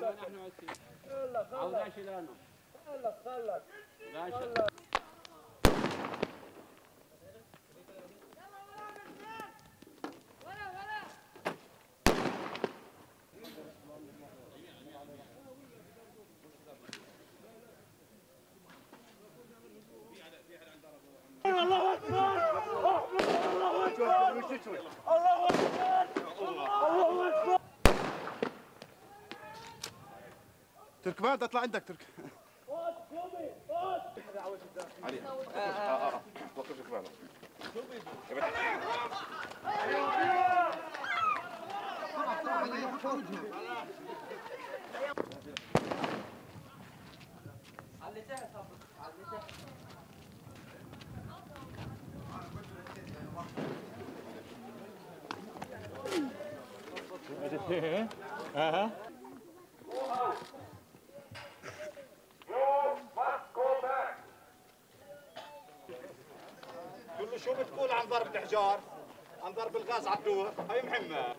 خلك لا الله أكبر. الله أكبر. الله أكبر. ترك بعد اطلع عندك ترك علي اه اه اه وقف كمان اها قول أنتم شو بتقول عن ضرب الحجار؟ عن ضرب الغاز على الدور؟ هي مهمة.